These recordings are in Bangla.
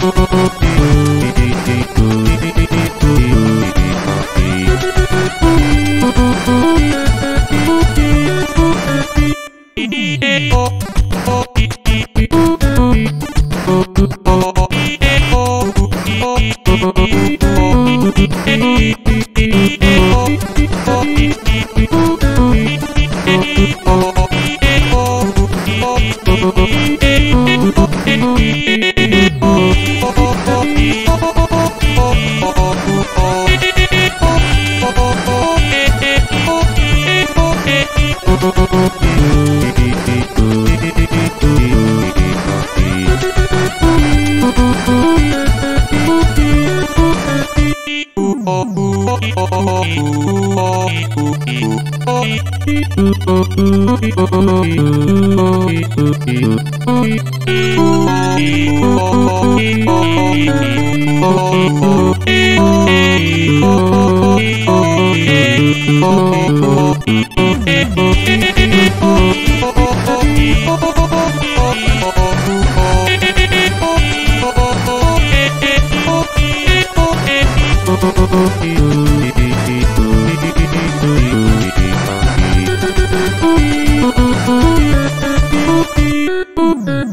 Oh, Thank you. Oh,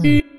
Beep.